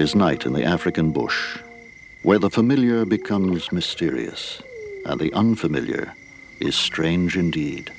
It is night in the African bush, where the familiar becomes mysterious, and the unfamiliar is strange indeed.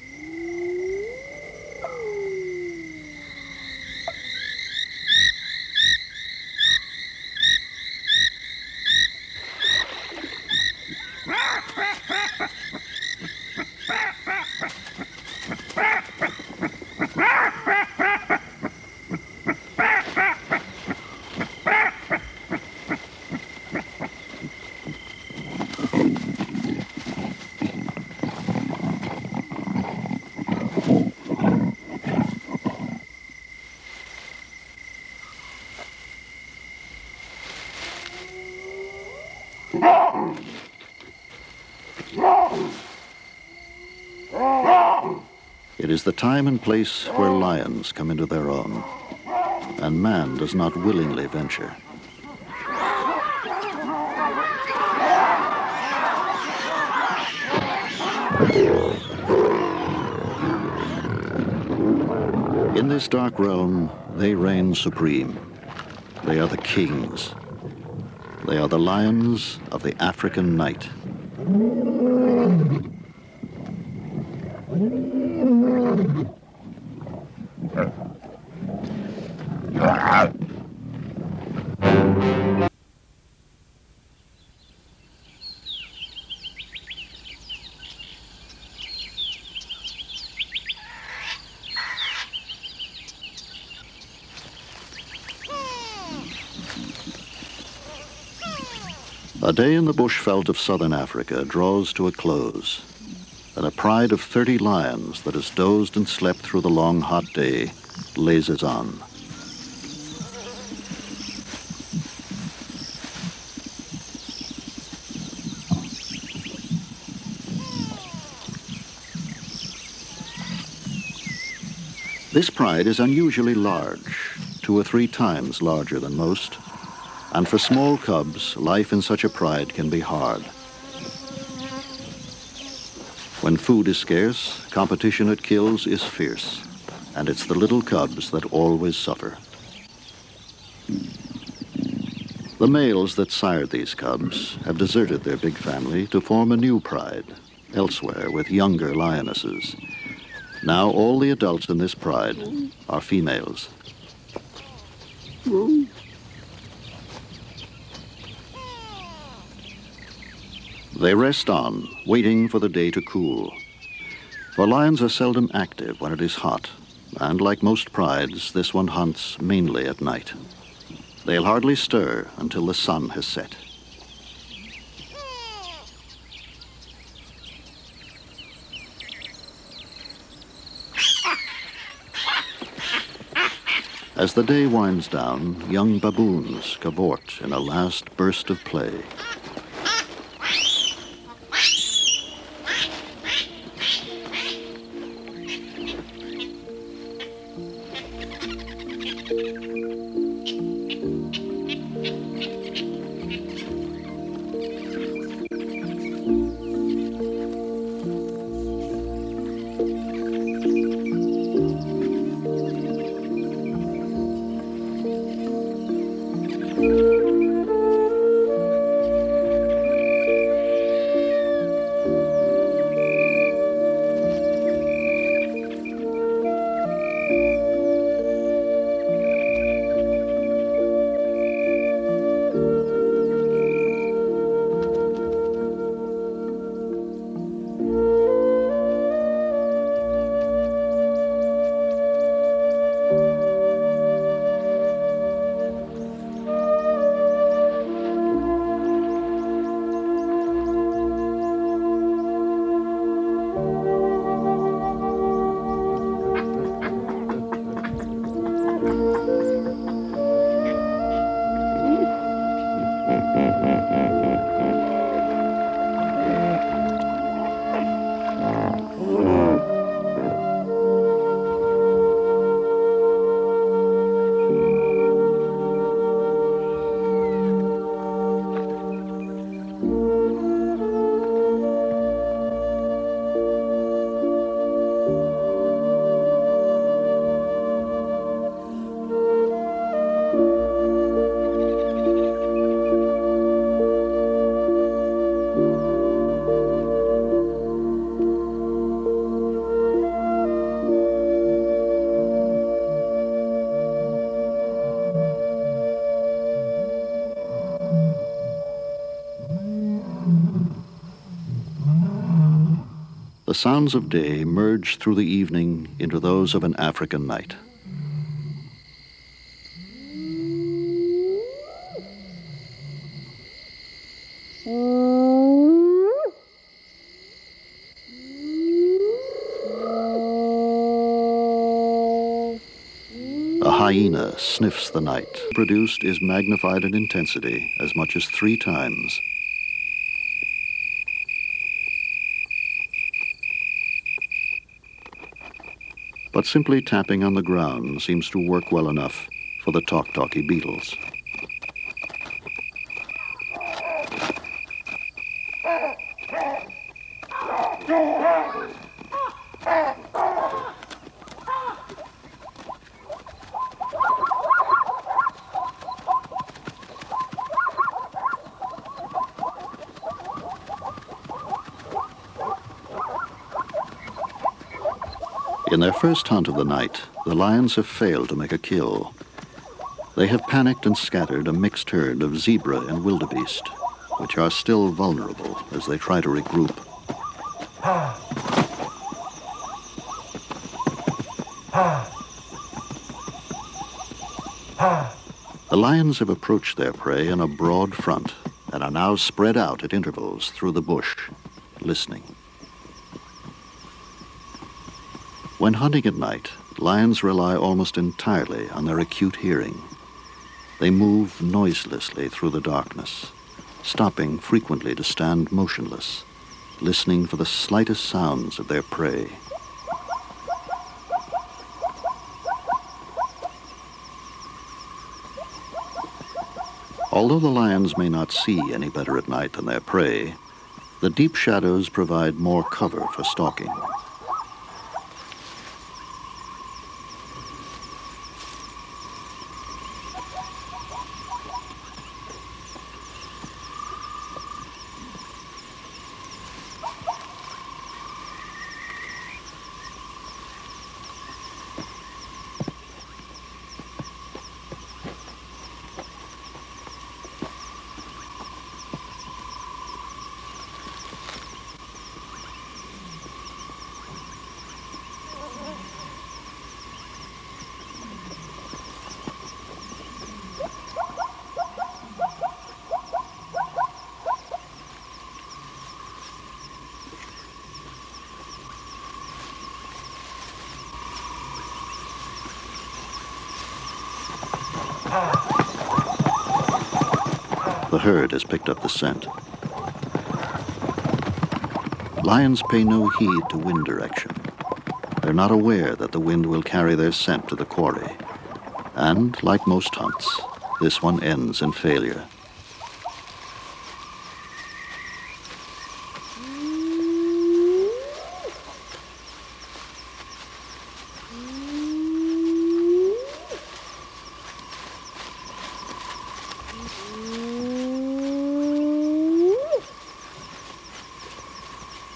It is the time and place where lions come into their own, and man does not willingly venture. In this dark realm, they reign supreme. They are the kings. They are the lions of the African night. A day in the bushveld of southern Africa draws to a close, and a pride of 30 lions that has dozed and slept through the long hot day lazes on. This pride is unusually large, two or three times larger than most, and for small cubs, life in such a pride can be hard. When food is scarce, competition at kills is fierce, and it's the little cubs that always suffer. The males that sired these cubs have deserted their big family to form a new pride elsewhere with younger lionesses. Now all the adults in this pride are females. They rest on, waiting for the day to cool. For lions are seldom active when it is hot, and like most prides, this one hunts mainly at night. They'll hardly stir until the sun has set. As the day winds down, young baboons cavort in a last burst of play. The sounds of day merge through the evening into those of an African night. A hyena sniffs the night. Produced is magnified in intensity as much as three times. But simply tapping on the ground seems to work well enough for the tok-tokkie beetles. Their first hunt of the night, the lions have failed to make a kill. They have panicked and scattered a mixed herd of zebra and wildebeest, which are still vulnerable as they try to regroup. The lions have approached their prey in a broad front and are now spread out at intervals through the bush, listening. When hunting at night, lions rely almost entirely on their acute hearing. They move noiselessly through the darkness, stopping frequently to stand motionless, listening for the slightest sounds of their prey. Although the lions may not see any better at night than their prey, the deep shadows provide more cover for stalking. Has picked up the scent. Lions pay no heed to wind direction. They're not aware that the wind will carry their scent to the quarry. And, like most hunts, this one ends in failure.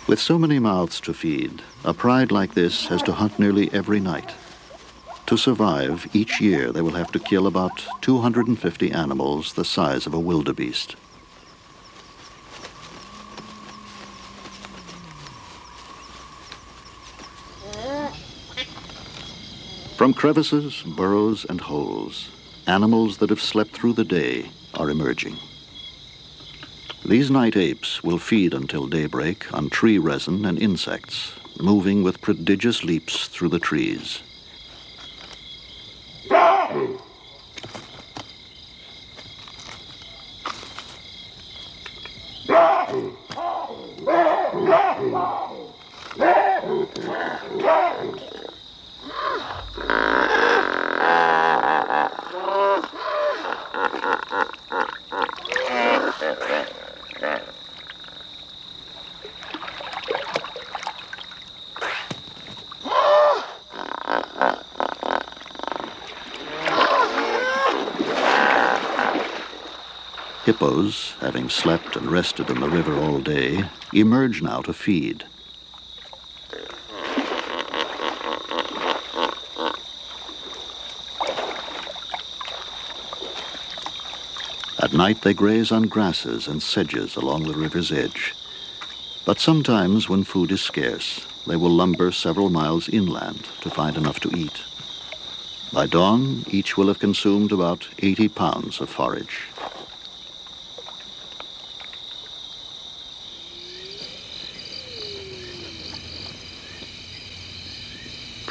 With so many mouths to feed, a pride like this has to hunt nearly every night. To survive, each year they will have to kill about 250 animals the size of a wildebeest. From crevices, burrows, and holes, animals that have slept through the day are emerging. These night apes will feed until daybreak on tree resin and insects, moving with prodigious leaps through the trees. Hippos, having slept and rested in the river all day, emerge now to feed. At night they graze on grasses and sedges along the river's edge. But sometimes when food is scarce, they will lumber several miles inland to find enough to eat. By dawn, each will have consumed about 80 pounds of forage.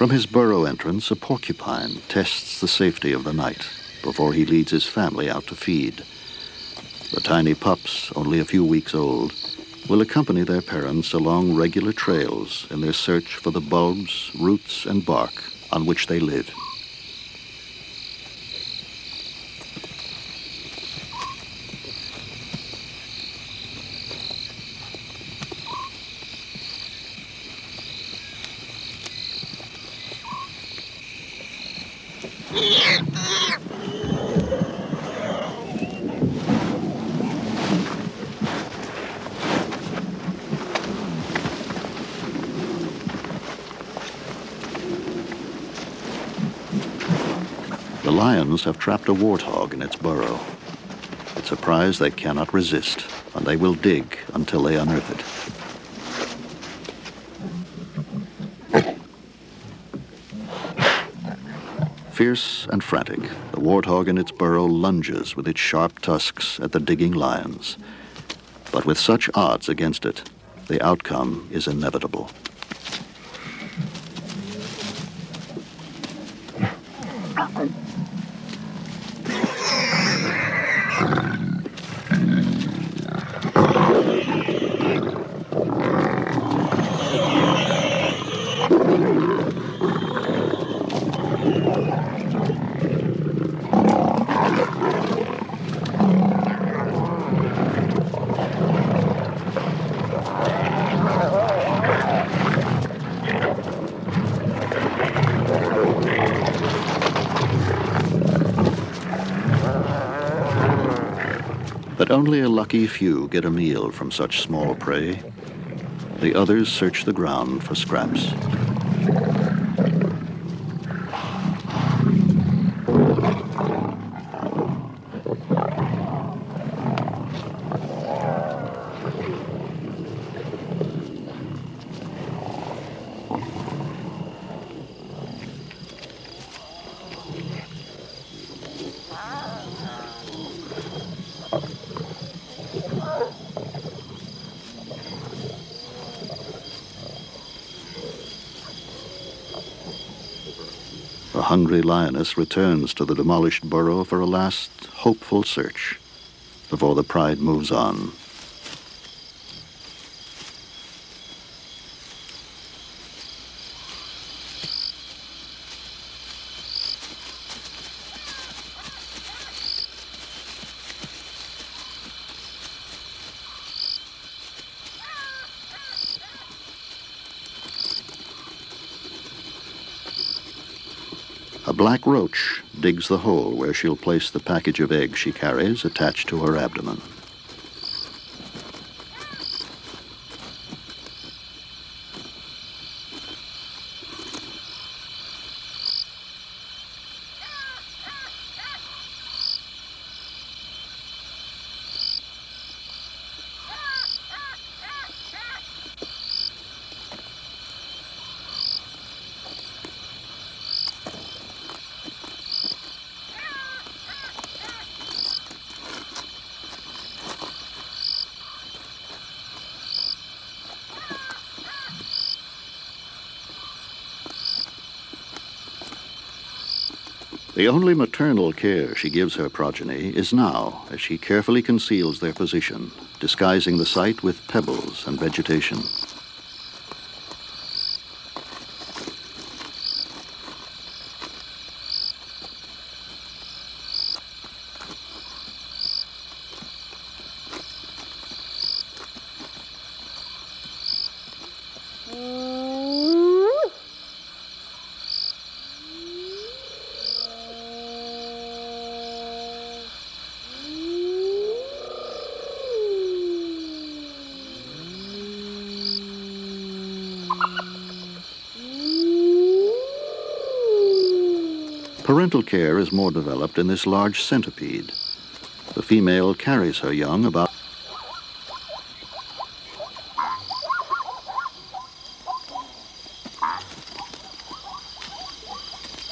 From his burrow entrance, a porcupine tests the safety of the night before he leads his family out to feed. The tiny pups, only a few weeks old, will accompany their parents along regular trails in their search for the bulbs, roots, and bark on which they live. lions have trapped a warthog in its burrow. It's a prize they cannot resist, and they will dig until they unearth it. Fierce and frantic, the warthog in its burrow lunges with its sharp tusks at the digging lions. But with such odds against it, the outcome is inevitable. only a lucky few get a meal from such small prey. The others search the ground for scraps. hungry lioness returns to the demolished burrow for a last hopeful search before the pride moves on. Black roach digs the hole where she'll place the package of eggs she carries attached to her abdomen. The only maternal care she gives her progeny is now, as she carefully conceals their position, disguising the site with pebbles and vegetation. Care is more developed in this large centipede. The female carries her young about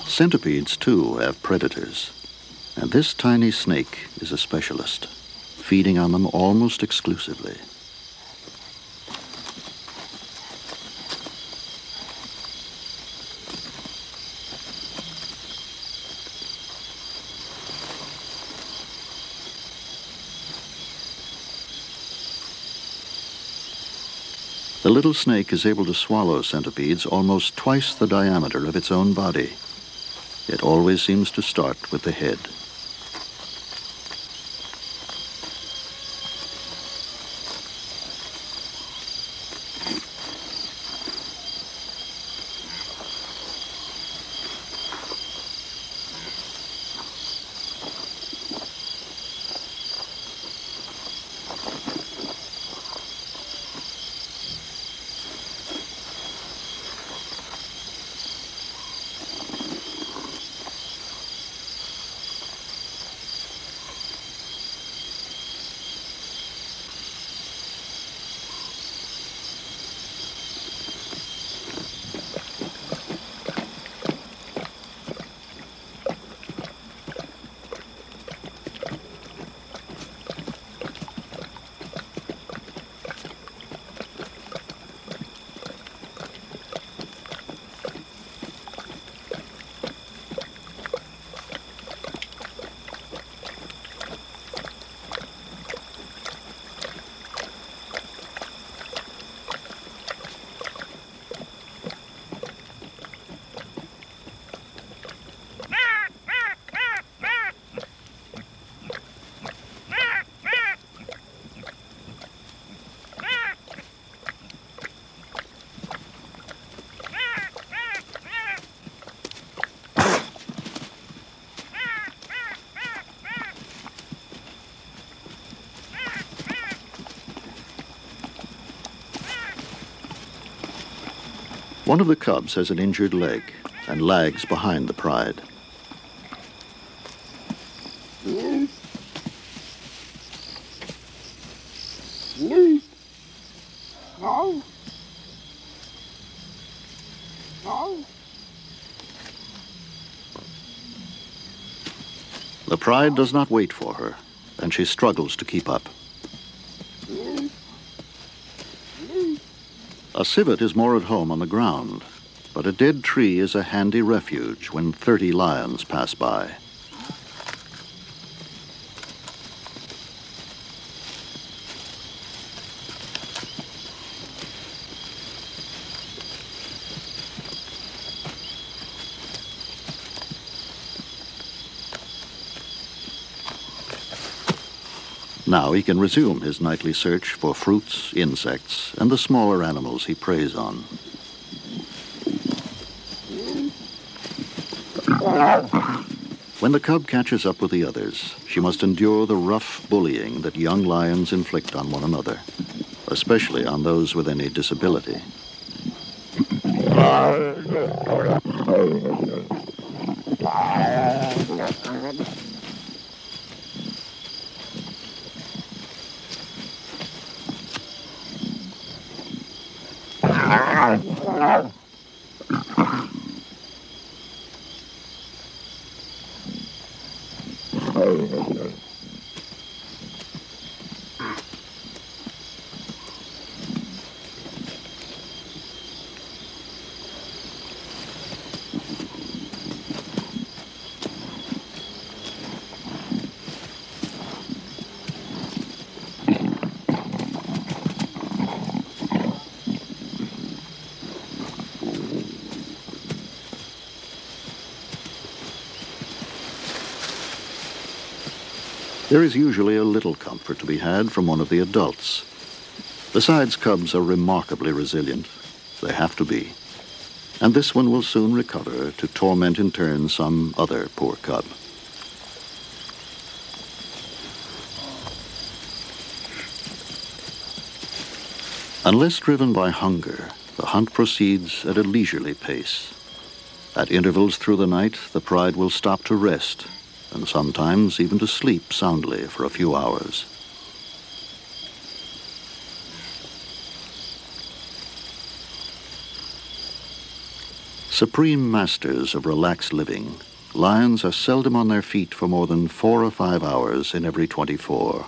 Centipedes, too, have predators. And this tiny snake is a specialist, feeding on them almost exclusively. Little snake is able to swallow centipedes almost twice the diameter of its own body. It always seems to start with the head. One of the cubs has an injured leg and lags behind the pride. The pride does not wait for her, and she struggles to keep up. A civet is more at home on the ground, but a dead tree is a handy refuge when 30 lions pass by. He can resume his nightly search for fruits, insects, and the smaller animals he preys on. When the cub catches up with the others, she must endure the rough bullying that young lions inflict on one another, especially on those with any disability. There is usually a little comfort to be had from one of the adults. Besides, cubs are remarkably resilient. They have to be. And this one will soon recover to torment in turn some other poor cub. Unless driven by hunger, the hunt proceeds at a leisurely pace. At intervals through the night, the pride will stop to rest and sometimes even to sleep soundly for a few hours. Supreme masters of relaxed living, lions are seldom on their feet for more than four or five hours in every 24.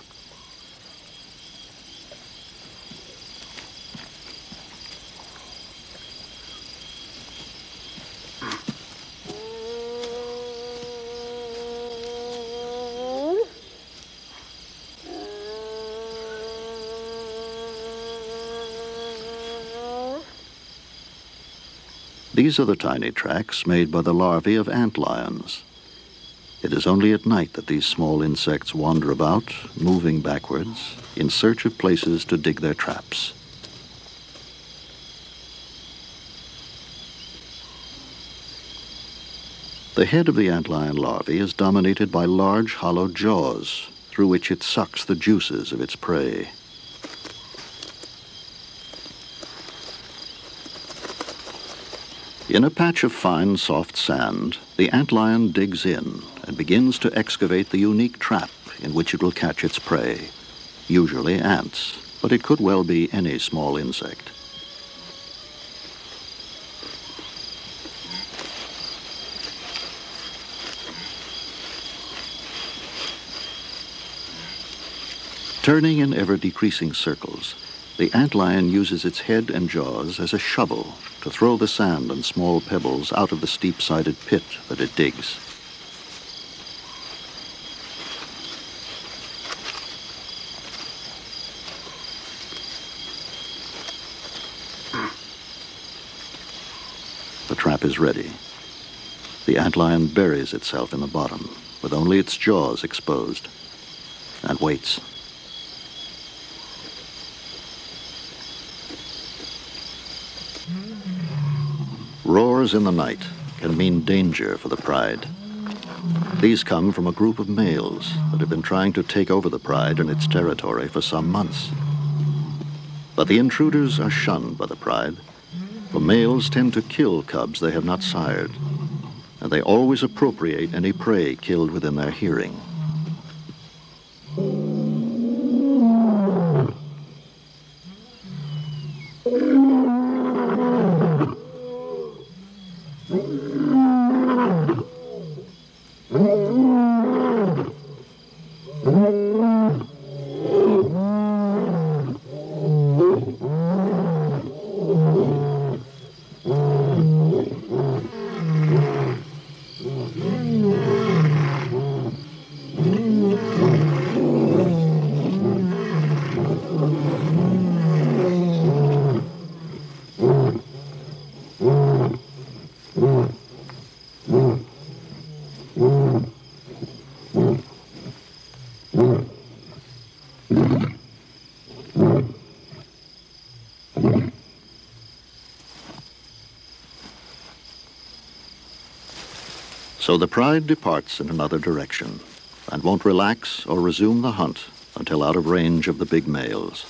These are the tiny tracks made by the larvae of ant lions. It is only at night that these small insects wander about, moving backwards, in search of places to dig their traps. The head of the antlion larvae is dominated by large hollow jaws, through which it sucks the juices of its prey. In a patch of fine, soft sand, the antlion digs in and begins to excavate the unique trap in which it will catch its prey, usually ants, but it could well be any small insect. Turning in ever-decreasing circles, the antlion uses its head and jaws as a shovel to throw the sand and small pebbles out of the steep-sided pit that it digs. The trap is ready. The antlion buries itself in the bottom, with only its jaws exposed, and waits. Roars in the night can mean danger for the pride. These come from a group of males that have been trying to take over the pride and its territory for some months. But the intruders are shunned by the pride, for males tend to kill cubs they have not sired, and they always appropriate any prey killed within their hearing. So the pride departs in another direction and won't relax or resume the hunt until out of range of the big males.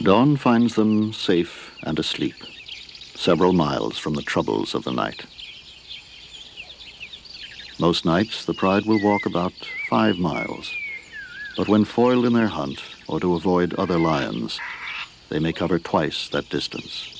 Dawn finds them safe and asleep, several miles from the troubles of the night. Most nights, the pride will walk about five miles. But when foiled in their hunt, or to avoid other lions, they may cover twice that distance.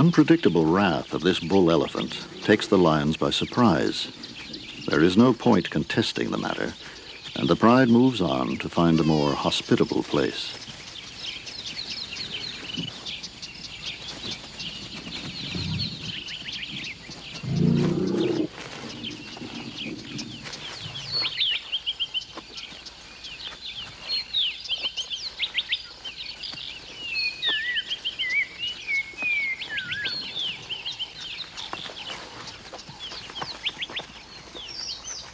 Unpredictable wrath of this bull elephant takes the lions by surprise. There is no point contesting the matter, and the pride moves on to find a more hospitable place.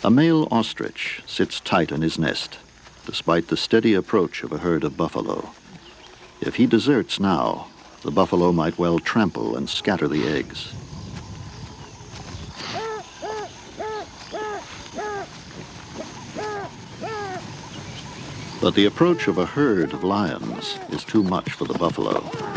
A male ostrich sits tight in his nest, despite the steady approach of a herd of buffalo. If he deserts now, the buffalo might well trample and scatter the eggs. But the approach of a herd of lions is too much for the buffalo.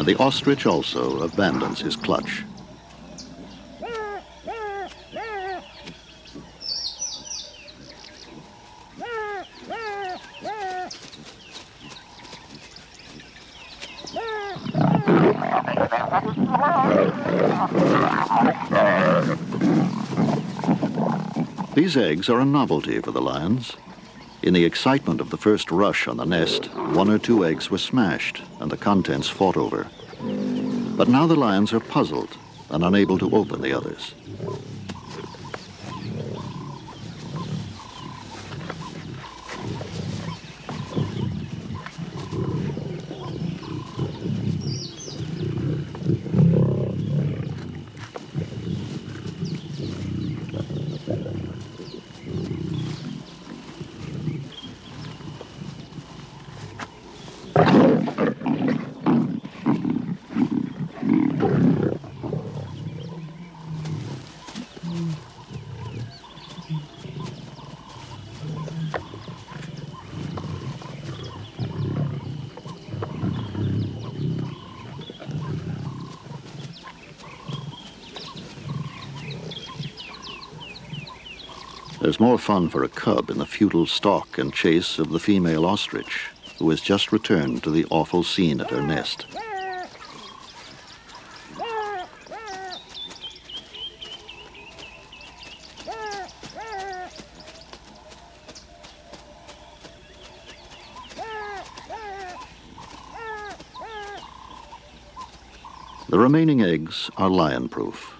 And the ostrich also abandons his clutch. These eggs are a novelty for the lions. In the excitement of the first rush on the nest, one or two eggs were smashed and the contents fought over. But now the lions are puzzled and unable to open the others. There's more fun for a cub in the futile stalk and chase of the female ostrich, who has just returned to the awful scene at her nest. The remaining eggs are lion-proof,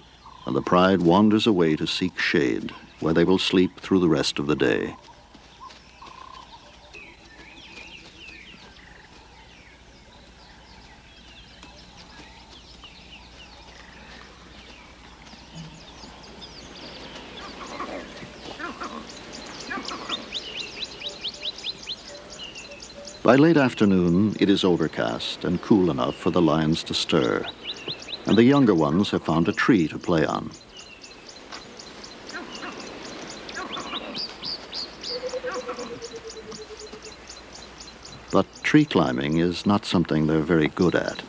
and the pride wanders away to seek shade where they will sleep through the rest of the day. By late afternoon, it is overcast and cool enough for the lions to stir, and the younger ones have found a tree to play on. But tree climbing is not something they're very good at.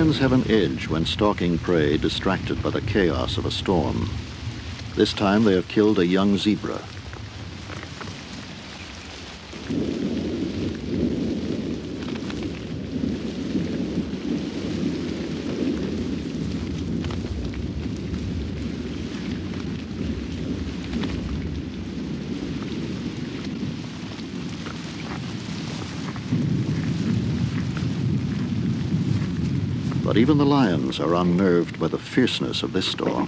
Lions have an edge when stalking prey distracted by the chaos of a storm. This time they have killed a young zebra. Even the lions are unnerved by the fierceness of this storm.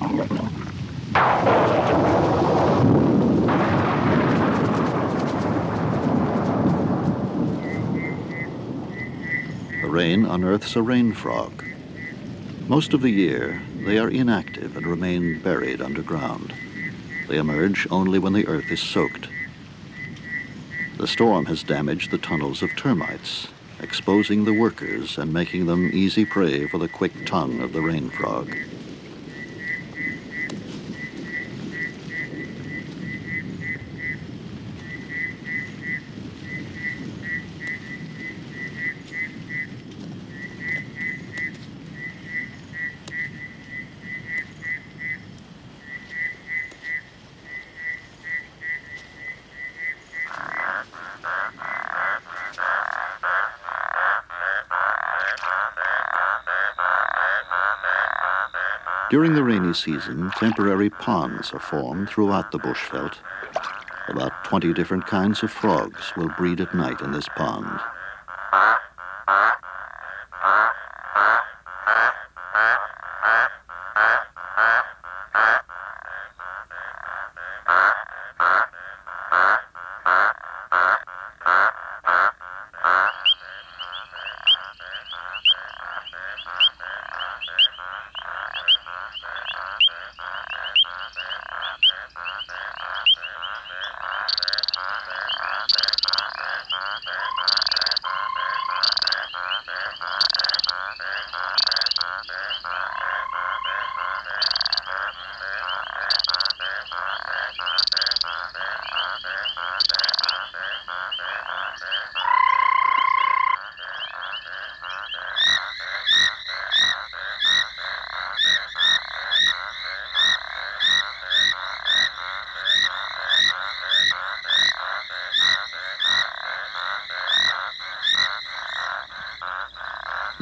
The rain unearths a rain frog. Most of the year, they are inactive and remain buried underground. They emerge only when the earth is soaked. The storm has damaged the tunnels of termites, exposing the workers and making them easy prey for the quick tongue of the rain frog. During the rainy season, temporary ponds are formed throughout the bushveld. About 20 different kinds of frogs will breed at night in this pond.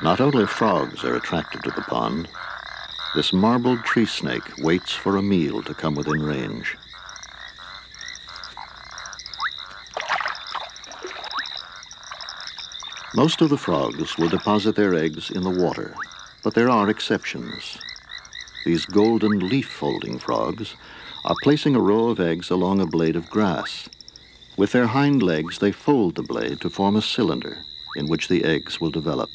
Not only frogs are attracted to the pond, this marbled tree snake waits for a meal to come within range. Most of the frogs will deposit their eggs in the water, but there are exceptions. These golden leaf-folding frogs are placing a row of eggs along a blade of grass. With their hind legs, they fold the blade to form a cylinder in which the eggs will develop.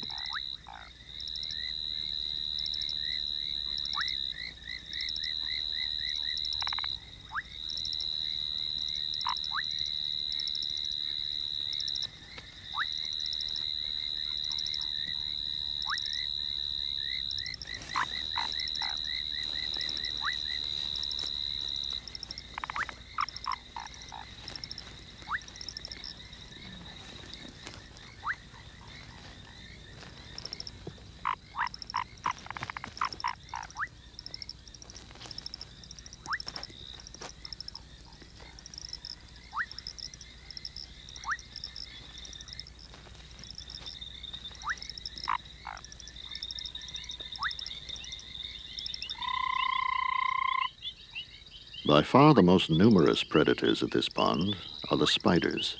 Far the most numerous predators at this pond are the spiders.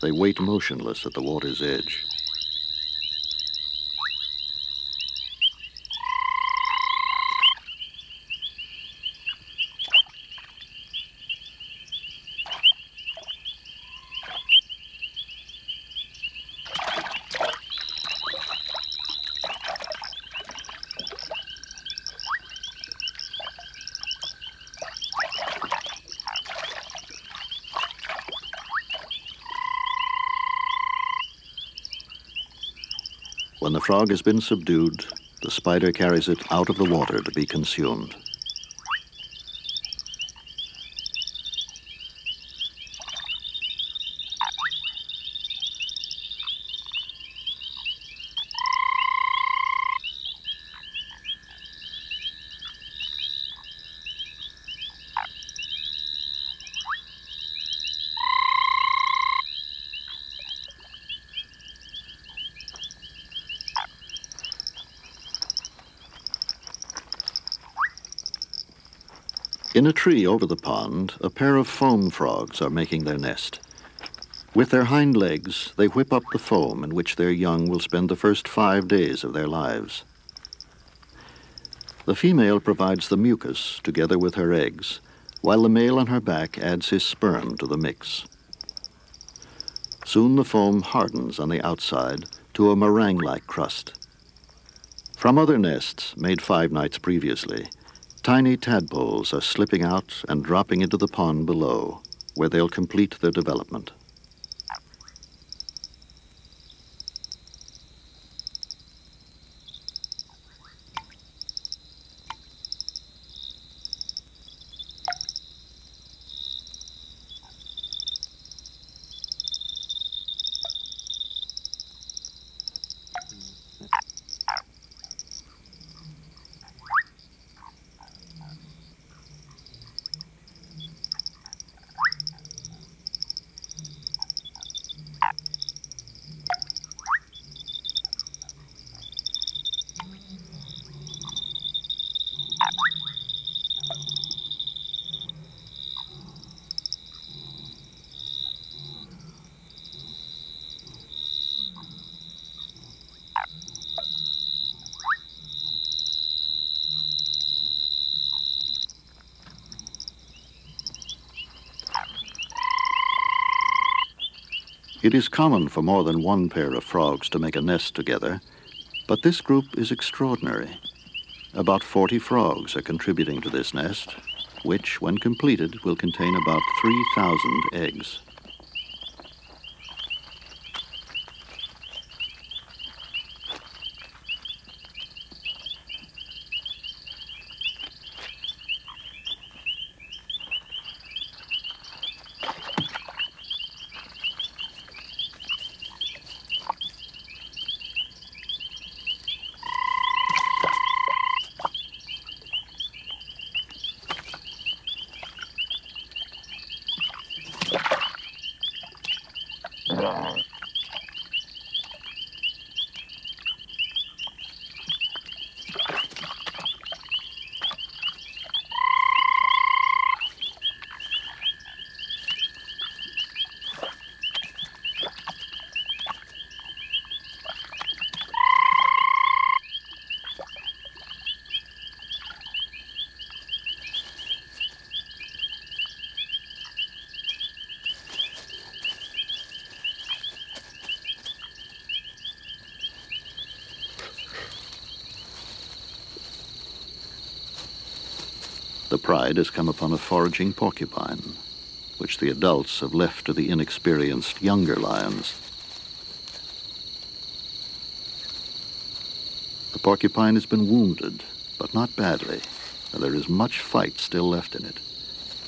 They wait motionless at the water's edge. Frog has been subdued, the spider carries it out of the water to be consumed. In a tree over the pond, a pair of foam frogs are making their nest. With their hind legs, they whip up the foam in which their young will spend the first five days of their lives. The female provides the mucus together with her eggs, while the male on her back adds his sperm to the mix. Soon the foam hardens on the outside to a meringue-like crust. From other nests made five nights previously, tiny tadpoles are slipping out and dropping into the pond below, where they'll complete their development. It is common for more than one pair of frogs to make a nest together, but this group is extraordinary. About 40 frogs are contributing to this nest, which, when completed, will contain about 3,000 eggs. The pride has come upon a foraging porcupine, which the adults have left to the inexperienced younger lions. The porcupine has been wounded, but not badly, and there is much fight still left in it,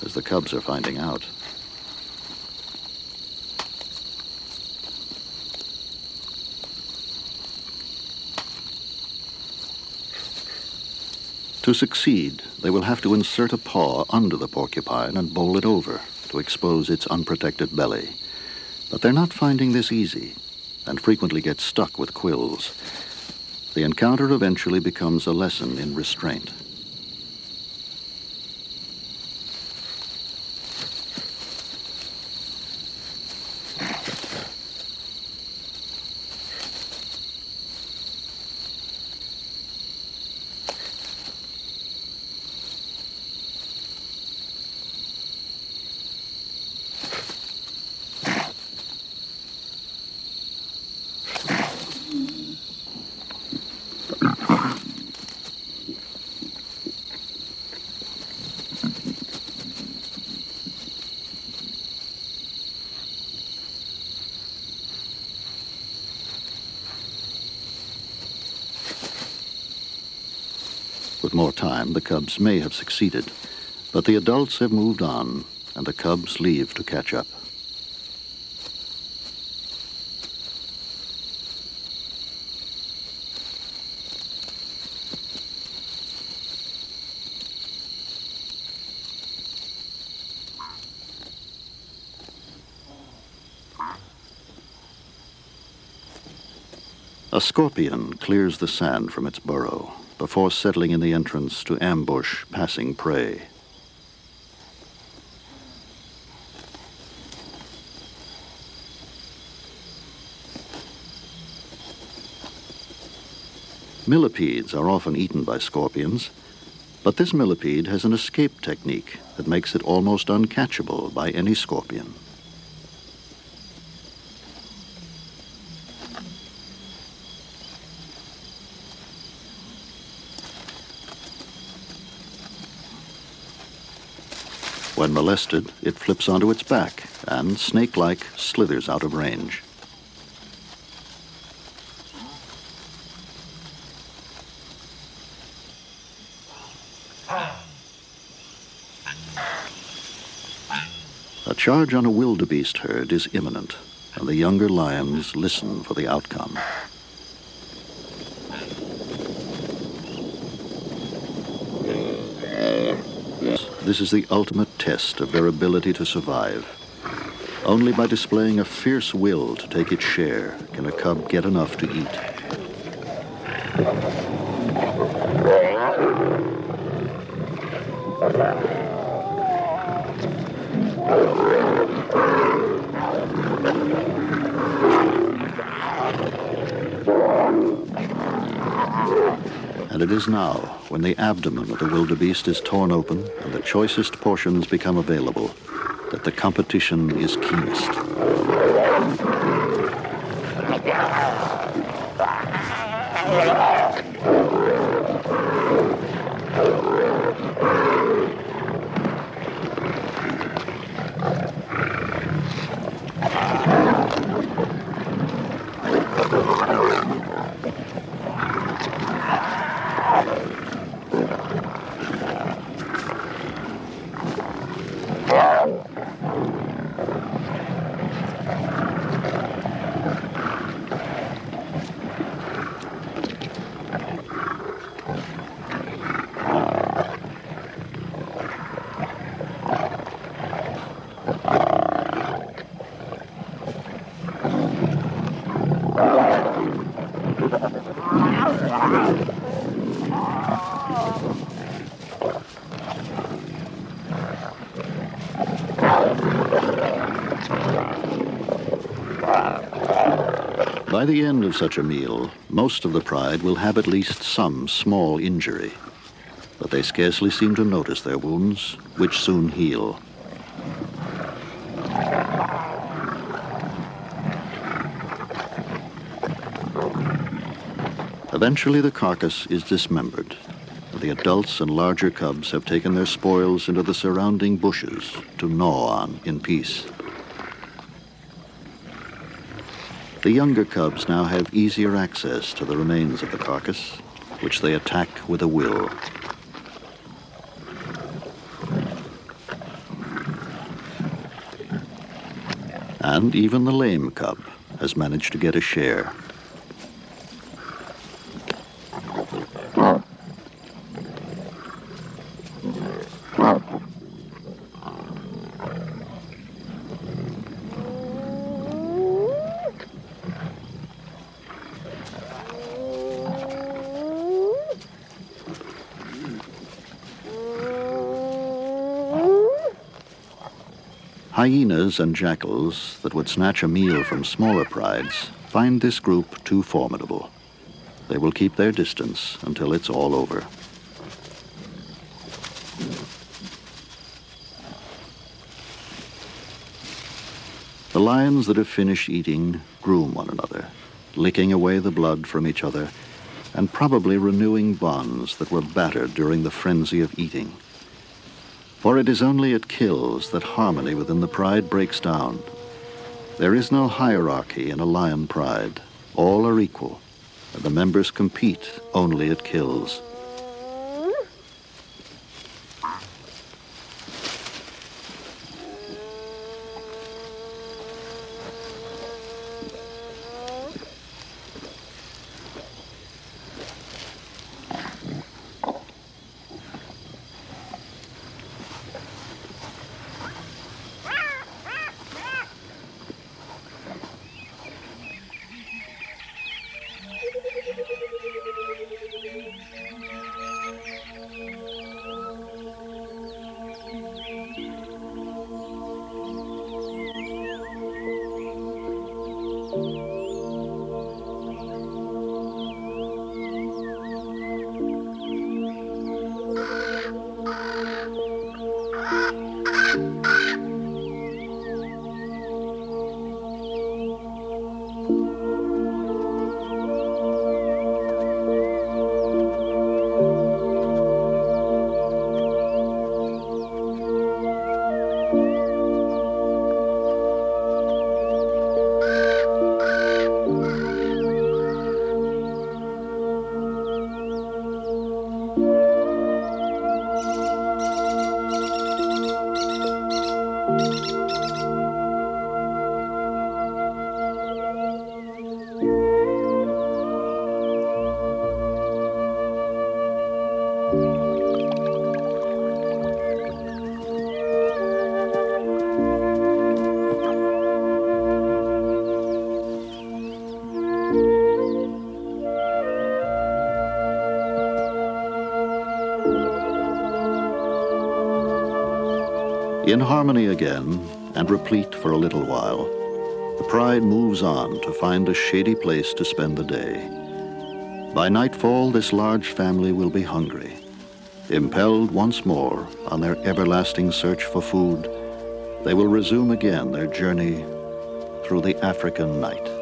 as the cubs are finding out. To succeed, they will have to insert a paw under the porcupine and bowl it over to expose its unprotected belly. But they're not finding this easy and frequently get stuck with quills. The encounter eventually becomes a lesson in restraint. With more time, the cubs may have succeeded, but the adults have moved on, and the cubs leave to catch up. A scorpion clears the sand from its burrow before settling in the entrance to ambush passing prey. Millipedes are often eaten by scorpions, but this millipede has an escape technique that makes it almost uncatchable by any scorpion. When molested, it flips onto its back and, snake-like, slithers out of range. A charge on a wildebeest herd is imminent, and the younger lions listen for the outcome. This is the ultimate test of their ability to survive. Only by displaying a fierce will to take its share can a cub get enough to eat. And it is now, when the abdomen of the wildebeest is torn open and the choicest portions become available, that the competition is keenest. By the end of such a meal, most of the pride will have at least some small injury. But they scarcely seem to notice their wounds, which soon heal. Eventually the carcass is dismembered. The adults and larger cubs have taken their spoils into the surrounding bushes to gnaw on in peace. The younger cubs now have easier access to the remains of the carcass, which they attack with a will. And even the lame cub has managed to get a share. Hyenas and jackals that would snatch a meal from smaller prides find this group too formidable. They will keep their distance until it's all over. The lions that have finished eating groom one another, licking away the blood from each other, and probably renewing bonds that were battered during the frenzy of eating. For it is only at kills that harmony within the pride breaks down. There is no hierarchy in a lion pride. All are equal, and the members compete only at kills. In harmony again, and replete for a little while, the pride moves on to find a shady place to spend the day. By nightfall, this large family will be hungry. Impelled once more on their everlasting search for food, they will resume again their journey through the African night.